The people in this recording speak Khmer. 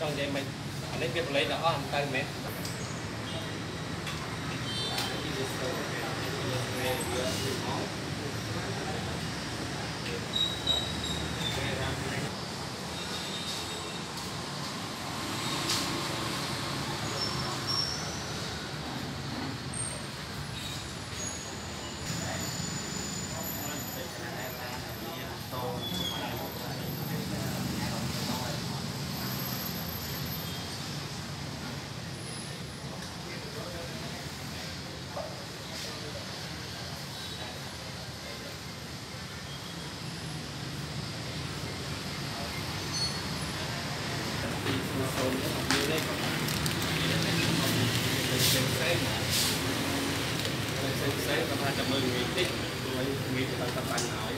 ចង់និយាយមិនអានេះវាប្រឡេងដល់អស់មិនទៅមែន ផ្សេងផ្សេងផ្សេងផ្សេងគាត់ថាចាំមើលងាយតិចព្រោះងាយទៅតាមបាញ់ហើយ